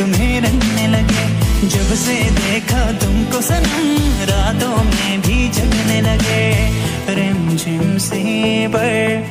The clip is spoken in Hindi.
तुम्हें रंगने लगे। जब से देखा तुमको सनम, रातों में भी जगने लगे। रिम झिम से पर